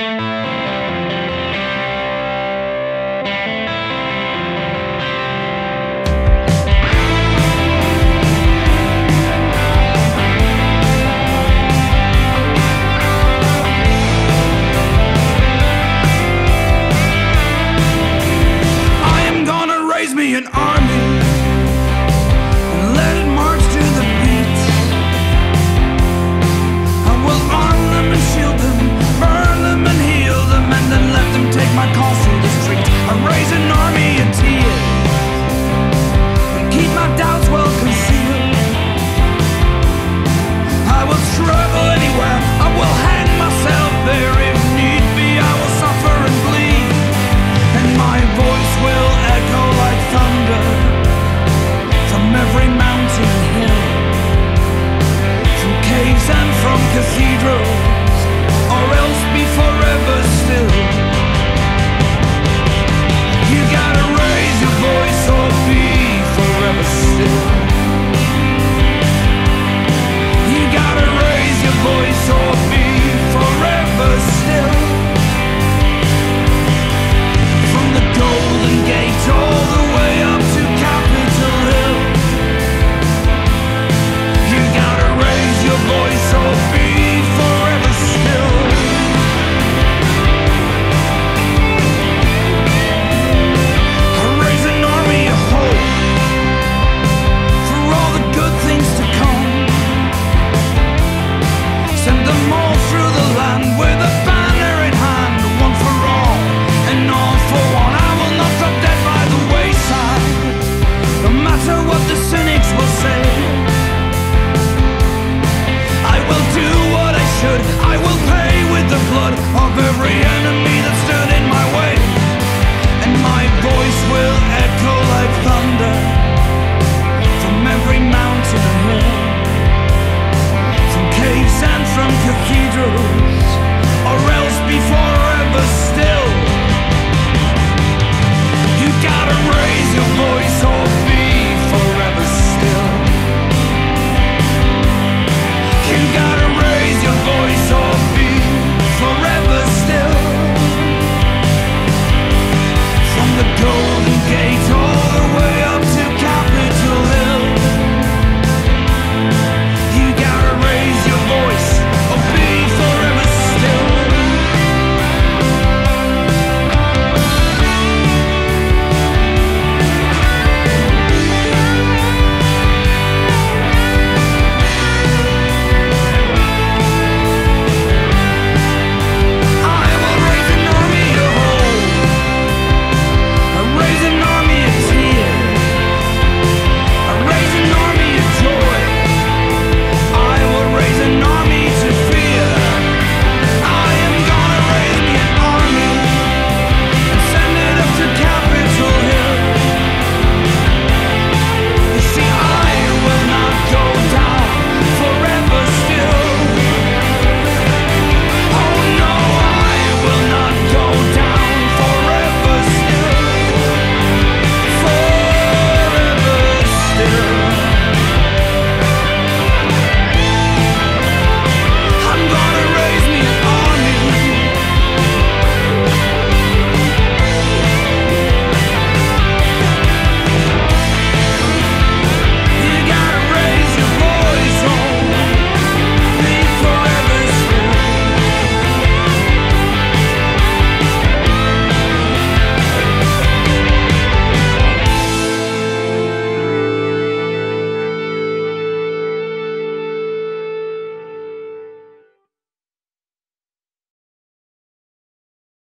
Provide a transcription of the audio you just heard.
Bye. and take my calls through the streets and raise an army of tears and keep my doubts well concealed. every end.